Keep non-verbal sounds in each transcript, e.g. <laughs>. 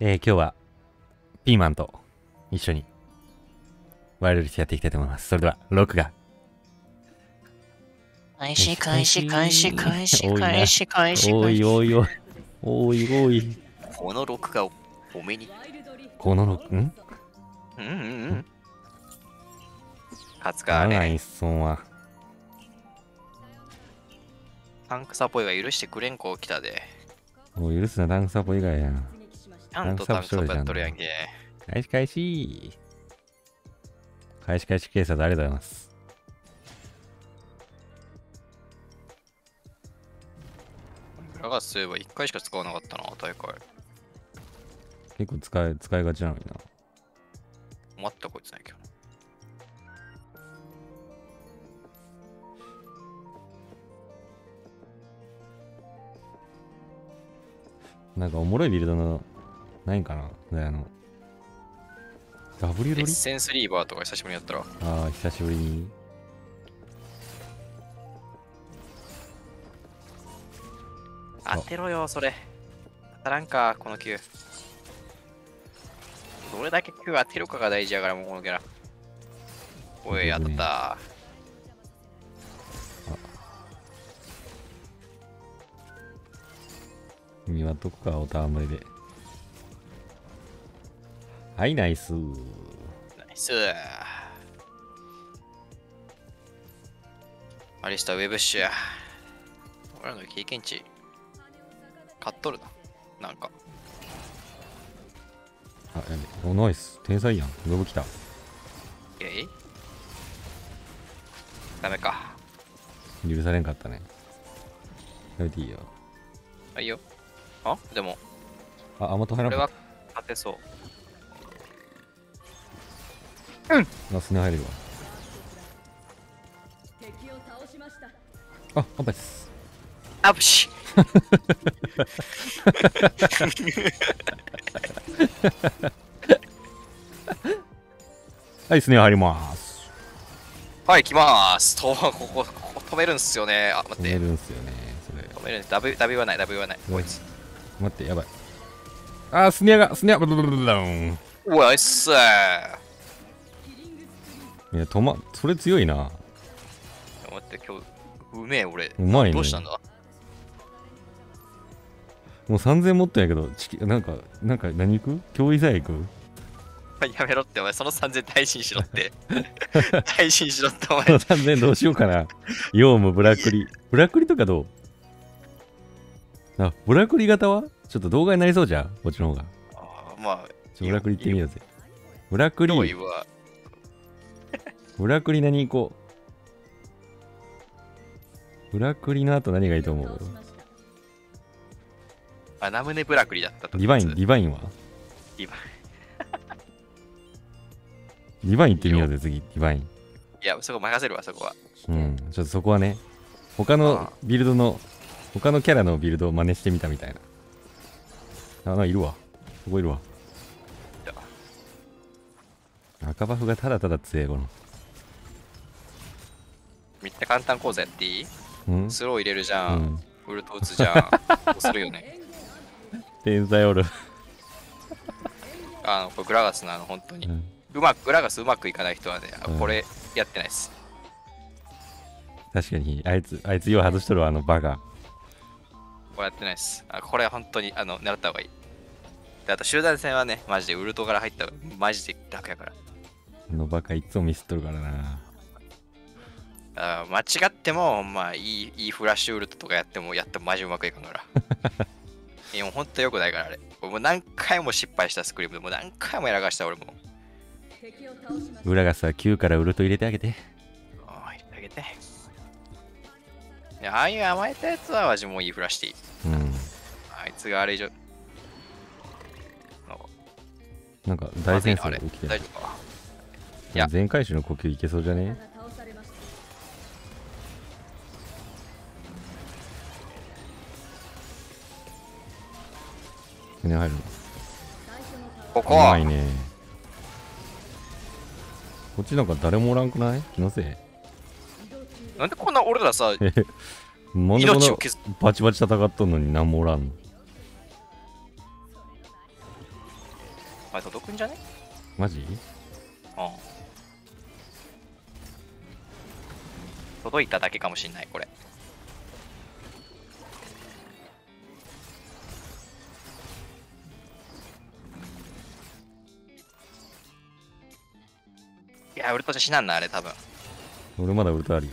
えー、今日は、ピーマンと一緒に、ワイルドリスやっていきたいと思います。それでは、録画。開始開始開始開始開始開始おいおいおい。おいおい。この録画をお目にこの録、ん？うんうんうん勝つかね長いっそんは。タンクサポイが許してくれんこ来たでもう許すな、ダンクサポ以外やん。ちゃんとタンクサポやっとるやんけ開始開始。開始開始警察ありがとうございます。ラガスそういえば1回しか使わなかったな大会結構使い、使いがちなのにな。困ったこいつないけどなんかおもろいビルドの、ないんかな？ねあの、W ロリ？エッセンスリーバーとか久しぶりにやったら。ああ、久しぶりに。当てろよそれ。当たらんかこの球。どれだけ球当てるかが大事やからもうこのキャラ。おい当たった。君はどこかおたわむれで。はい、ナイス。ナイスアリスタウェブッシュ俺らの経験値買っとるななんかあ、やべ。お、ナイス。天才やん。ノブ来た。えいダメか許されんかったね。やめていいよ。あいいよあ？でもあ、あんまと入ら俺はなかっ勝てそうた。あ、スネ入るわ。敵を倒しました。あ、アンパイス。あぶしはい、スネ入ります。はい来まーすとここここ止めるんすよねあ待って止めるんすよね。それ。止めるんです W, w はない W はないこいつ待って、やばい。あ、スネアが、スネア、ブルブルブルブルンうわっすーいや、止ま、それ強いな。待って今日うめえ俺うまいね。どうしたんだ？もう3000持ってんやけど、チキなんか、なんか何行く？脅威剤行く？やめろってお前その3000大事にしろって <laughs> 大事にしろってお前3000どうしようかな。ヨウム、ブラックリ。ブラックリとかどう？あ、ブラックリ型は？ちょっと動画になりそうじゃんこっちの方が。あーまあブラックリ行ってみようぜ。ブラックリ、用意はブラックリ何行こうブラックリの後何がいいと思う？あナムネブラクリだったとディバイン、ディバインは？ディバイディバイン行ってみようぜ、次、ディバイン。いやそこ任せるわそこはうん、ちょっとそこはね、他のビルドの、他のキャラのビルドを真似してみたみたいな。あ、ないるわ。そこいるわ。赤バフがただただ強い、この。めっちゃ簡単講座やっていい？うん。スロー入れるじゃ、うん。ん。ウルト打つじゃん。するよね。天才おる。あのこれグラガスのあの本当に。うん。うまくグラガスうまくいかない人はね、あうん。これやってないです。確かに、あいつ、あいつよう外しとるわ、あのバカ。これやってないです。あこれは本当にあの狙った方がいい。であと集団戦はねマジでウルトから入ったらマジで楽やから。あのバカいつもミスっとるからな。あ間違ってもまあいいいいフラッシュウルトとかやってもやってもマジうまくいかんから。<laughs> いやもうほんとよくないからあれ。俺もう何回も失敗したスクリームでもう何回もやらかした俺も。裏がさ、9からウルト入れてあげて。ああ入れてあげて。いやああいう甘えたやつはマジもういいフラしていい。うん。あいつがあれ以上。なんか大戦争起きてるいや。全回収の呼吸いけそうじゃね？船入るここ。うまいね。こっちなんか誰もおらんくない？気のせい。なんでこんな俺らさ <laughs> なんでこの命を削っバチバチ戦っとんのに何もおらんの？あれ届くんじゃね？マジ？うん。届いただけかもしんないこれいやウルトじゃ死なんなあれ多分。俺まだウルトあるよ。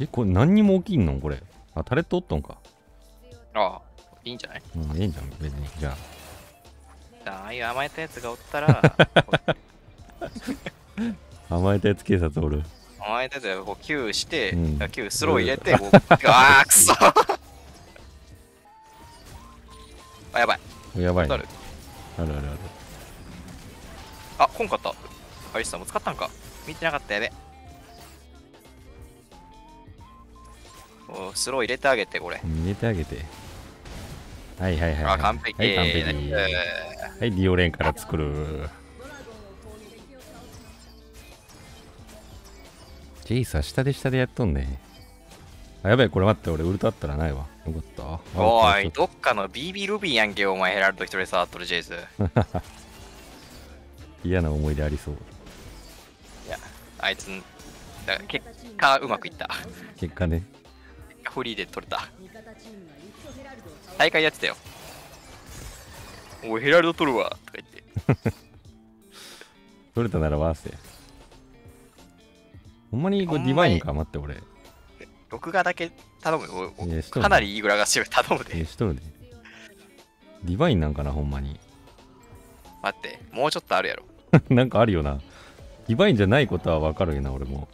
えこれ何にも起きんの？これ。あタレットおっとんか。ああいいんじゃない？うんええんじゃん別に。じゃあ。あいう甘えたやつがおったらあ <laughs> 甘えたやつ警察おる。甘えたやつがこう Q して、うん。Q スロー入れてこう <laughs> ああくそあやばい。やばい、ね、あるあるある。あ本買った。アリスさんも使ったんか。見てなかったやべ。おスロー入れてあげてこれ。入れてあげて。はいはいはい、はい、あ完璧。はい完璧。えはいディオレンから作る。ジェイスは下で下でやっとんねあやばいこれ待って俺ウルトあったらないわ。よかった。おいどっかの BB ルビーやんけお前ヘラルド一人触っとるジェイスと嫌な思い出ありそう。いやあいつだからた結果うまくいった。結果ね。フリーで取れた。大会やってたよ。おいヘラルド取るわ。とか言って。<laughs> 取れたならワースやほんまにこれディバインか？待って俺録画だけ頼む。よおいやしとるかなりいいグラが強い頼むで。えしとるでディバインなんかなほんまに。待ってもうちょっとあるやろ。<laughs> なんかあるよな。ディバインじゃないことはわかるよな俺も。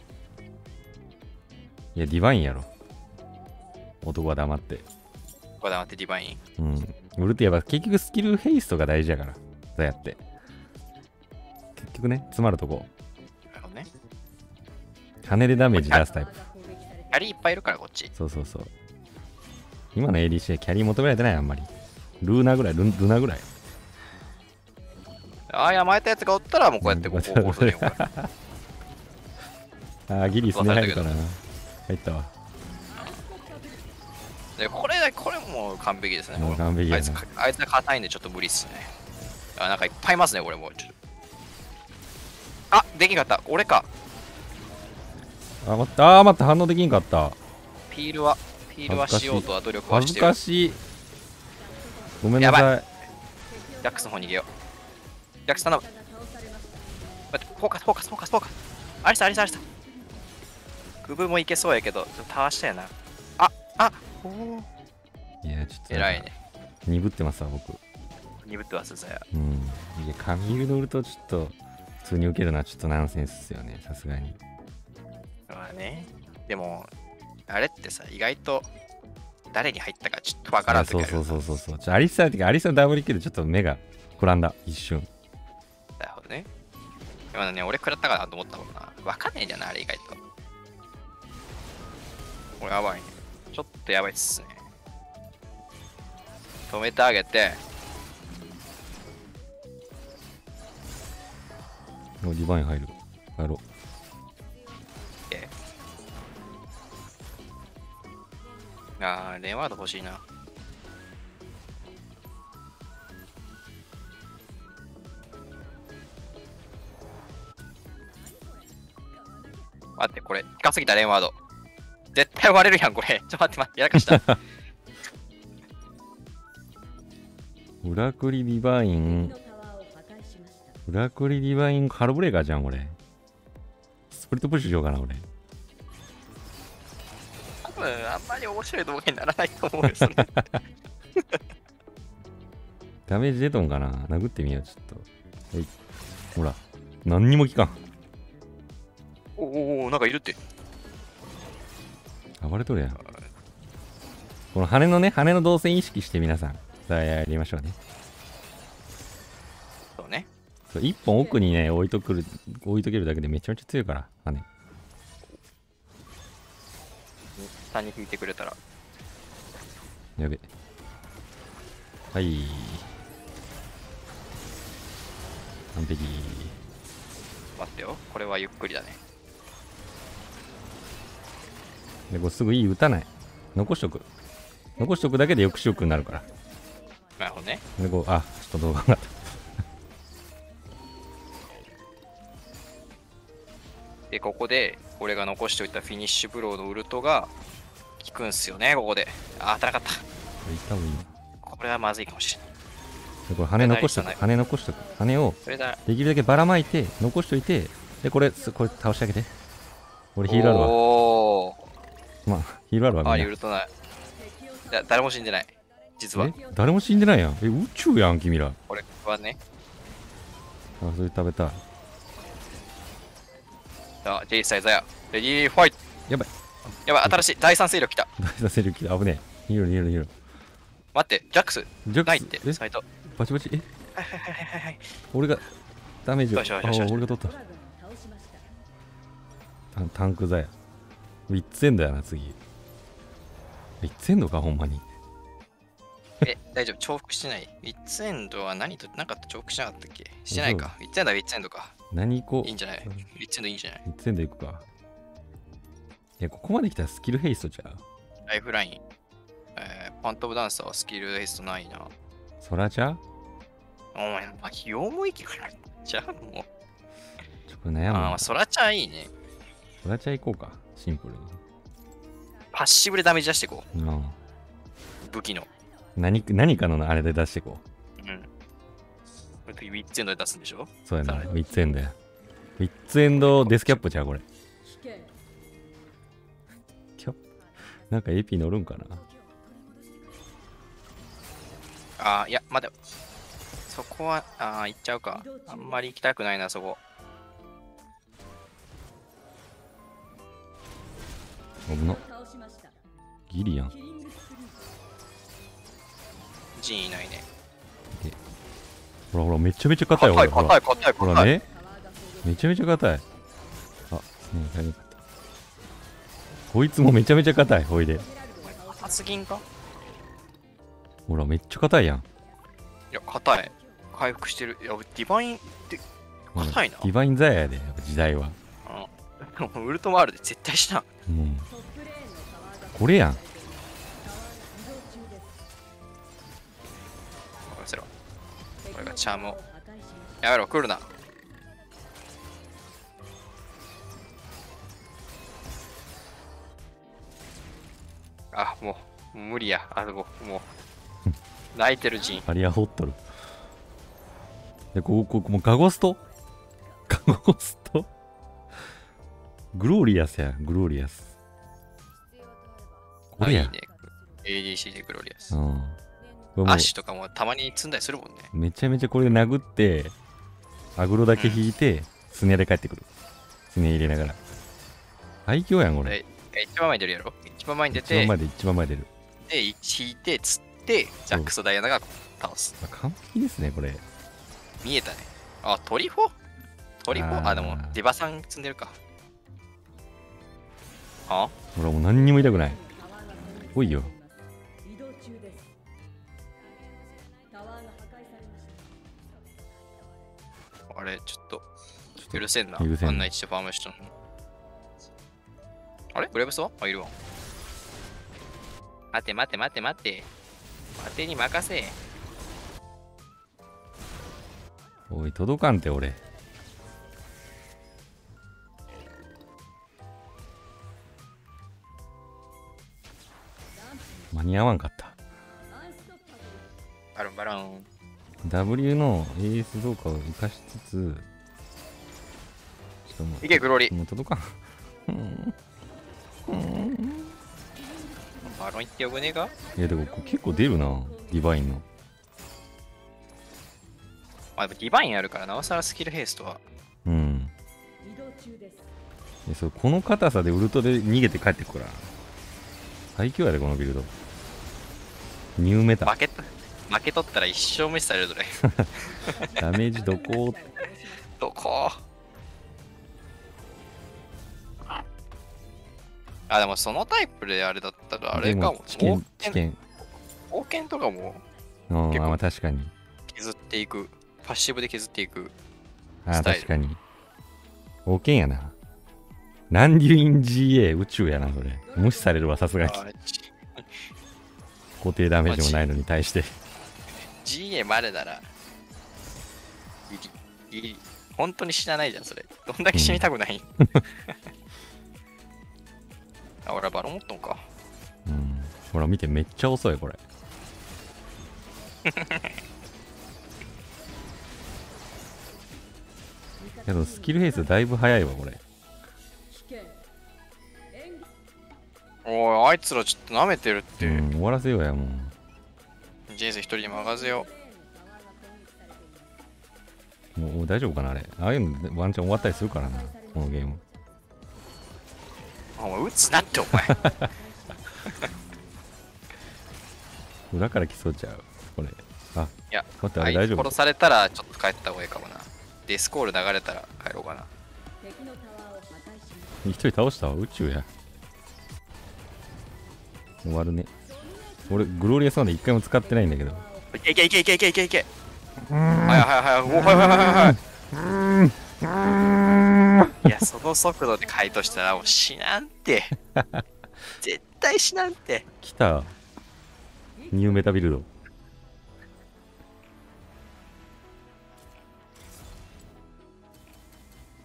いやディバインやろ。男は黙って。これ黙ってディバイン。うん。ウルトやっぱ結局スキルヘイストが大事やから。そうやって。結局ね詰まるとこ。なるほどね。羽でダメージ出すタイプキャリーいっぱいいるからこっち。そうそうそう。今の ADC はキャリー求められてないあんまり。ルーナぐらいルンルナぐらい。ああ甘えたやつがおったらもうこうやってこうこうこうするよこれあーギリスネ入るかな入ったわでこれだこれもう完璧ですねもう完璧やなあいつあいつが硬いんでちょっと無理っすねあなんかいっぱいいますねこれもうちょっとあできんかった俺かあ待った。あー待った。反応できんかった。ピールはピールはしようとは努力は恥ずしてる。かしい。ごめんなさい。ジャックスの方逃げよう。ジャックス頼む。待ってフォーカスフォーカスフォーカスフォーカス。アリサアリサアリサ。グブもいけそうやけどちょっとタワーしたやな。ああおおいやちょっと偉いね。鈍ってますわ僕。鈍ってますさや。うん。いやカミールドウルトちょっと普通に受けるのはちょっとナンセンスっすよねさすがにまあね。でもあれってさ意外と誰に入ったかちょっとわからんあそうそうそうそうそう。ちょアリスターってかアリスターのダブルキルちょっと目がくらんだ一瞬なるほどね。今ね俺食らったかなと思ったもんな。わかんねえじゃんなあれ意外と。これやばいね。ちょっとやばいっすね。止めてあげて。もうディバイン入る。やろあーレンワード欲しいな。待ってこれ。近すぎたレンワード。絶対割れるやんこれ。<laughs> ちょっと待って待ってやらかした。<laughs> 裏クリディバイン。裏クリディバインハルブレーカーじゃん俺スプリットプッシュしようかな俺分あんまり面白い動画にならないと思うよそれ。<laughs> ダメージ出とんかな？殴ってみようちょっと。はい。ほら。何にも効かん。おおおなんかいるって。暴れとるやん。この羽のね羽の動線意識して皆さん。さあやりましょうね。そうね。そう一本奥にね置いとくる置いとけるだけでめちゃめちゃ強いから羽下に引いてくれたら。やべ。はい。完璧。待ってよ。これはゆっくりだね。でこれすぐいい打たない。残しとく。残しておくだけで抑止力になるから。なるほどね。でこうあちょっと動画が。で、ここで、俺が残しておいたフィニッシュブローのウルトが効くんすよね、ここで。あー、当たらなかった。これいった方がいいなこれはまずいかもしれない。でこれ羽残しとく羽残しとく羽を。できるだけばらまいて残しといてでこれすこれ倒してあげて俺ヒールあるわおー。まあヒールあるわあ、みんなウルトない。いや、誰も死んでない。実はえ？誰も死んでないやんえ宇宙やん君らあこれはね。それ食べたいあ、ジェイサイザヤ。レディーファイトやばいやばい、新しい第三勢力来た。大させる気だ危ねえ。ヒールヒールヒール待って、ジャックス？ジャないって、サイト。バチバチ？え？はいはいはいはいはい。俺がダメージを。あ俺が取った。タンタンクウィッツエンドやな次。ウィッツエンドかほんまに。え、大丈夫、重複してない？ウィッツエンドは何と、なんかと重複しなかったっけ？してないか。ウィッツエンドはウィッツエンドか。何こう。いいんじゃない？ウウィッツエンドいいんじゃない？ィッツエンド行くか。いやここまで来たらスキルヘイストじゃうライフライン。えー、パントオブダンサーはスキルヘイストないな。そらじゃお前、まあ、用もいけから。じゃあもう。ちょこれ悩むなああ、そらちゃんいいね。そらちゃ行こうかシンプルパッシブでダメージ出していこにうんう。武器の。何何かのあれで出していこうん。これウィッツエンドで出すんでしょ？うそうやなウィッツエンドやウィッツエンドデスキャップじゃうこれなんかエピ乗るんかな？ああ、いや、待て。そこは、ああ、行っちゃうか。あんまり行きたくないな、そこ。危な？ギリやんキリングスプリージンいないね。ほらほらめちゃめちゃ硬い硬い、ほら硬い、硬い、硬い。ほらねめちゃめちゃ硬いあねえ大丈夫こいつもめちゃめちゃ硬いほいで。ヘラルドを倒し硬すぎんかほらめっちゃ硬いやん。いや、硬い。回復してる。いや、ディバインって、硬いな。ディバインザヤやでやっぱ時代は。うん。<laughs> ウルトマールで絶対した。うん。これやん。これがチャームを。やめろ、来るな。あ、もう、もう無理や。あ、もう、もう。泣いてるジン。バリアホっとるでここもうガゴスト？<laughs> ガゴスト？グローリアスやグローリアスこれやあいいね。ADC でグロリアス。うんこれもうアッシュとかもたまに積んだりするもんね。めちゃめちゃこれで殴ってアグロだけ引いて、スネで帰ってくるスネ入れながら最強やんこれえ一番前に出るやろ？一番前に出て一番、前で一番前出るで、引いて、釣って、ジャックス・ダイアナが倒す。あ完璧ですねこれ見えたね。あ、トリフォ？トリフォ？あでも、ディバさん積んでるか。あ？ほらもう何にも痛くないタワーが攻撃来いよあれ、ちょっと、許せんな。あんな位置でファームしとんの。あれ？ブレブスはあ、いるわ。待て待て待て待て。待てに任せ。おい届かんて俺間に合わんかったバルンバルン。W の AS 増加を生かしつつちょっともいけ、グローリうもう届かんうんバロン行ってよくねえか？いやでも結構出るなディバインの。あ、でもディバインあるから、な。おさらスキルヘイストは。うん。そうこの硬さでウルトで逃げて帰ってくから最強やでこのビルド。ニューメタ。負けた、負けとったら一生無視されるどれ。<laughs> ダメージどこどこあ、でもそのタイプであれだったらあれかも。知見知冒険見冒険とかもうん結構あまあ確かに。削っていく。パッシブで削っていく。あ確かに。冒険やな。乱流イン GA 宇宙やなそれ。無視されるわさすがに。固定ダメージもないのに対して。GA までなら、ギリ、ギリ、本当に死なないじゃん、それ。どんだけ死にたくない、あ、俺はバロモットンか。うんほら見てめっちゃ遅いこれ <laughs> けどスキルフェイスだいぶ早いわこれおい、あいつらちょっと舐めてるって。うん終わらせようやもうジェイス一人に任せよ例のタワーが攻撃されていますもう大丈夫かなあれああいうのワンチャン終わったりするからなこのゲームう。お前、撃つなって、お前。<laughs> 裏から来そうちゃう？これあいや、待ってあれ大丈夫？殺されたらちょっと帰った方がいいかもな。デスコール流れたら帰ろうかな。一人倒したわ宇宙や終わるね俺グローリアスワンで一回も使ってないんだけどいけいけいけいけいけいけいけはいはいはい、おはいはいはいはい。いや、その速度で回答したらもう死なんて。<laughs> 絶対死なんて。来たニューメタビルド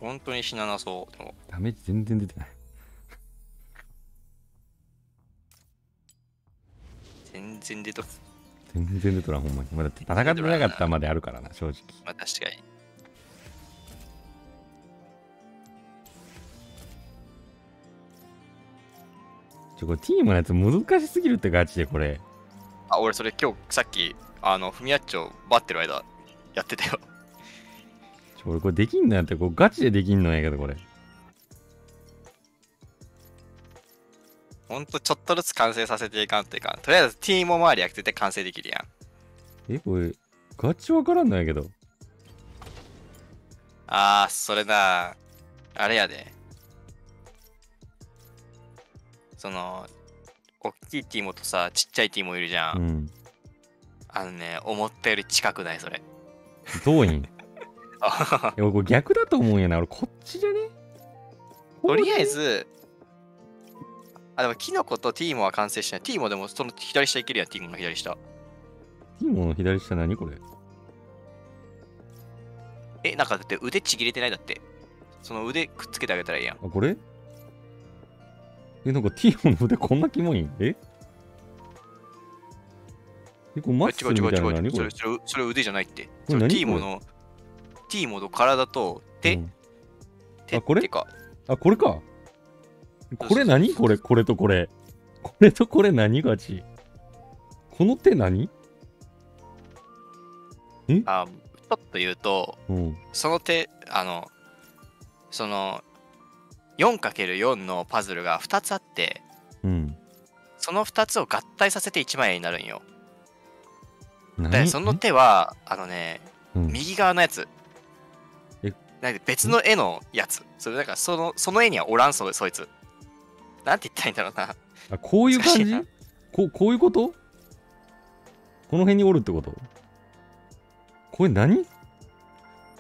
本当に死ななそう。でも、ダメージ全然出てない全然出とる。全然出とらんほんまにまだ戦ってなかったまであるからな正直まあ確かに。ょこれティームのやつ難しすぎるってガチでこれあ、俺それ今日さっき、あの、ふみやっちょ待ってる間、やってたよ。ちょ俺これできんのやってこうガチでできんのやけどこれほんとちょっとずつ完成させていかんといかん。とりあえずティーモ周りやってて完成できるやん。えこれガチわからんのやけどあー、それな、あれやで。その、大きいティーモとさ、ちっちゃいティーモいるじゃん。うんあのね、思ったより近くない、それ。遠いんえ俺これ逆だと思うんやな俺こっちじゃね？とりあえず、あ、でもキノコとティーモは完成してない。ティーモでもその左下いけるやん、ティーモの左下。ティーモの左下何これ？え、なんかだって腕ちぎれてない？だって。その腕くっつけてあげたらいいやん。あこれ？えなんかティーモの腕こんなキモいん？え？えこれマあッスルみたいなの何これ？それそれ腕じゃないって。こそれれ？何ティーモの、ティーモの体と手、うん。手あこれ？手か。あこれか。これ何？これこれとこれ。これとこれ何ガチこの手何？あ、ちょっと言うと、うん。その手、あの、その、4×4 のパズルが2つあって、うんその2つを合体させて1枚になるんよ。で、何その手は、あのね、うん右側のやつ。え？なんで別の絵のやつ。それだからその、その絵にはおらんそ、そいつ。なんて言ったらいいんだろうな。あこういう感じ？ここういうこと？この辺におるってこと？これ何？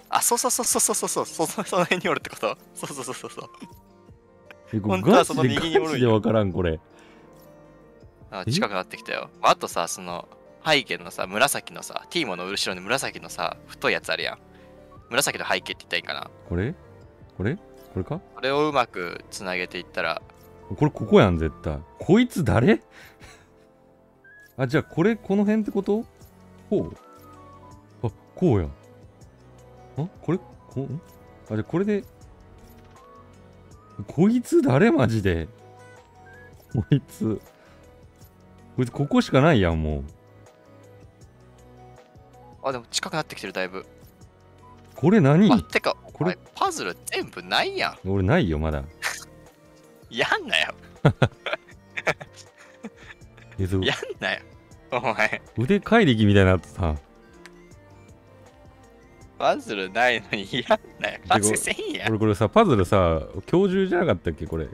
あ、そうそうそうそうそうそうそう、そその辺におるってことそうそうそうそうそう。えこれガチで右におるんよガチでわからんこれ。えあ近くなってきたよ。あとさ、その背景のさ、紫のさ、ティーモの後ろに紫のさ、太いやつあるやん。紫の背景って言ったらいいかな。これ？これ？これか？これをうまくつなげていったら、これここやん絶対。こいつ誰？あじゃあこれこの辺ってこと？こう。あこうやあこれ？こんあじゃあこれでこいつ誰マジで？こいつこいつここしかないやんもうあ、でも近くなってきてる、だいぶ。これ何？あ、てか、これパズル全部ないやん。俺ないよまだ <laughs> やんなよ。<laughs> やんなよ。お前、腕怪力みたいになってさパズルないのにやんなよ。パズルせんやん。俺これさパズルさ今日中じゃなかったっけ？これ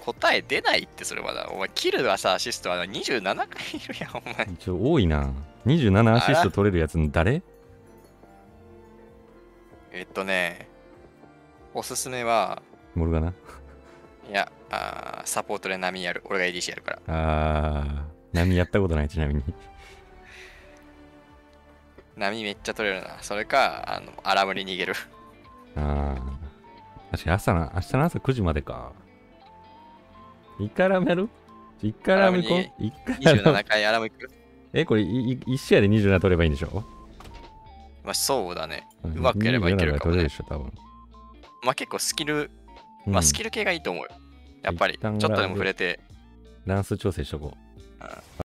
答え出ないって、それまだ。お前、キルはさ、アシストは27回いるやん、お前。ちょ多いな27アシスト取れるやつの誰？えっとね、おすすめは、モルガナ？いや、あーサポートで波やる。俺が ADC やるから。あー波やったことないちなみに波めっちゃ取れるな。それか、あの、荒ムに逃げる。ああ確かに朝な明日の朝9時までか。一回ラーメンやる？一回ラーメン行こう？一回ラーメン27回荒ム行く？えこれいい一試合で27取ればいいんでしょ？まあそうだね。ううまくやればいけるかもね。27取れるでしょ多分。まあ結構スキル、うん。まあスキル系がいいと思うよ。やっぱり、ちょっとでも触れて、乱数調整しとこう